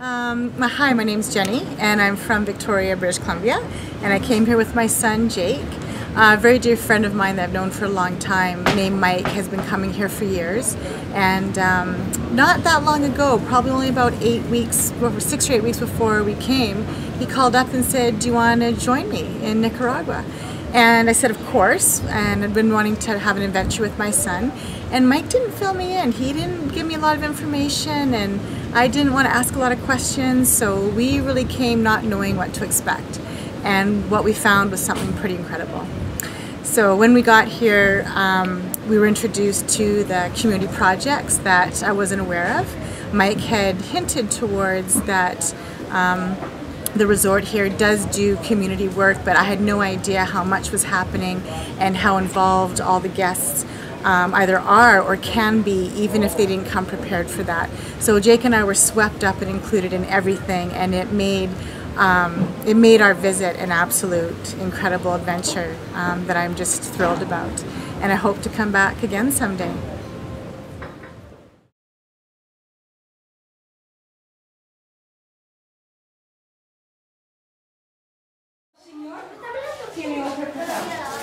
Um, hi, my name's Jennie, and I'm from Victoria, British Columbia, and I came here with my son Jake. A very dear friend of mine that I've known for a long time, named Mike, has been coming here for years. And um, not that long ago, probably only about eight weeks, six or eight weeks before we came, he called up and said, "Do you want to join me in Nicaragua?" And I said, of course, and I'd been wanting to have an adventure with my son. And Mike didn't fill me in. He didn't give me a lot of information, and I didn't want to ask a lot of questions, so we really came not knowing what to expect. And what we found was something pretty incredible. So when we got here, um, we were introduced to the community projects that I wasn't aware of. Mike had hinted towards that um, the resort here does do community work, but I had no idea how much was happening and how involved all the guests um, either are or can be, even if they didn't come prepared for that. So Jake and I were swept up and included in everything, and it made um, it made our visit an absolute incredible adventure um, that I'm just thrilled about, and I hope to come back again someday. Signor,